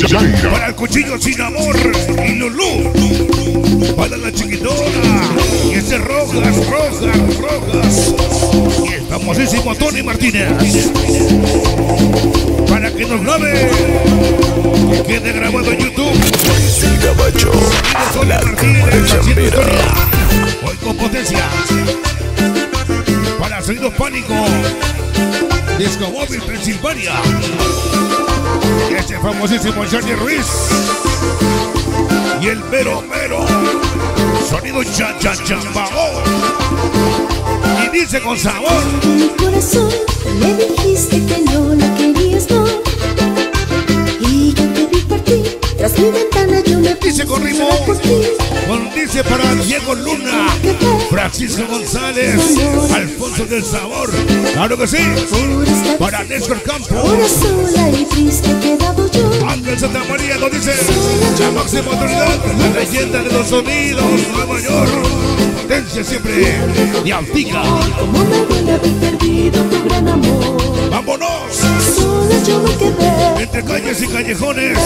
Para el cuchillo sin amor y Lulú. Para la chiquitona. Y ese rojas, rojas, rojas. Y el famosísimo Tony Martínez. Para que nos grabe. Que quede grabado en YouTube. El caballo, la chambera. Hoy con potencia. Para sonido pánico. Disco Móvil Pensilvania. Este famosísimo Johnny Ruiz. Y el mero mero. Sonido cha cha chambao. Y dice con sabor. En mi corazón me dijiste que no la querías, no. Y yo te vi partir, tras mi ventana yo me Dice con puse ritmo. Con dice para Diego Luna. Francisco González. Alfonso del Sabor. Claro que sí. Para Néstor Campo. Ángel Santa María nos dice la máxima autoridad, la leyenda de los sonidos, Nueva York, potencia siempre y antigua. Y callejones.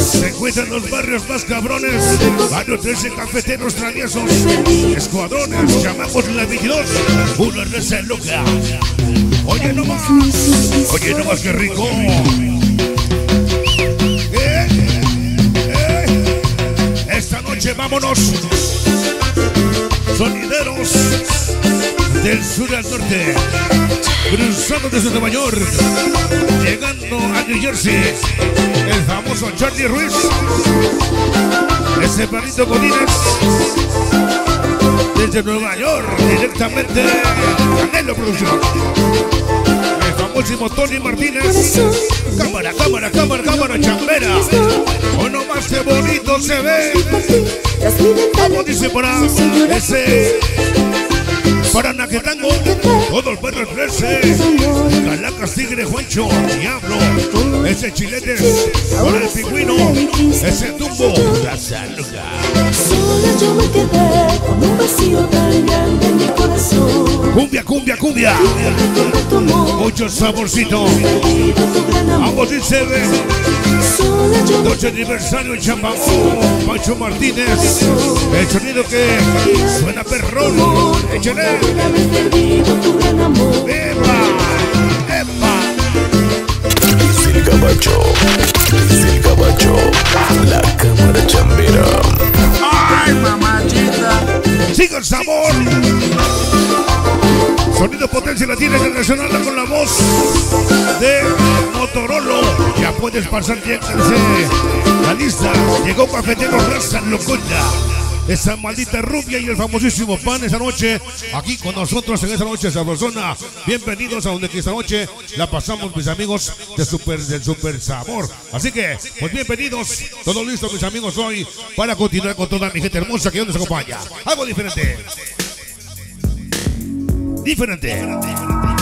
Se encuentran los barrios más cabrones, barrio 13 cafeteros traviesos, escuadrones, llamamos la 22, una raza loca. Oye nomás, oye nomás que rico. Eh, eh, Esta noche vámonos, sonideros del sur al norte, cruzando desde Nueva York, llegando a New Jersey, el famoso Charlie Ruiz, ese perrito Godínez, desde Nueva York, directamente Canelo Producción, el famosísimo Tony Martínez, cámara, cámara, cámara, cámara, chambera, o no más que bonito se ve, como dice para ese, para Naquetango, todo el perro 13, Calacas, Tigre, Juancho, Diablo, ese chilete, con el pingüino, ese tumbo, la saluda. Sola yo me quedé con un Cumbia, cumbia, cumbia, mucho saborcito, ambos me noche aniversario en Chambao, Pancho Martínez, el sonido que suena perrón, échale. ¡Epa! ¡Epa! El caballo, el caballo, la cámara chambera. Ay, mamachita. ¡Siga el sabor! Sonido Potencia Latina Internacional con la voz de Motorola. Ya puedes pasar bien la lista. Llegó Cafetero Raza Locura. Esa maldita rubia y el famosísimo pan esa noche aquí con nosotros en esa noche sabrosona. Bienvenidos a donde esta noche la pasamos mis amigos de super del super sabor. Así que pues bienvenidos, todo listo mis amigos hoy para continuar con toda mi gente hermosa que hoy nos acompaña. Algo diferente. Diferente.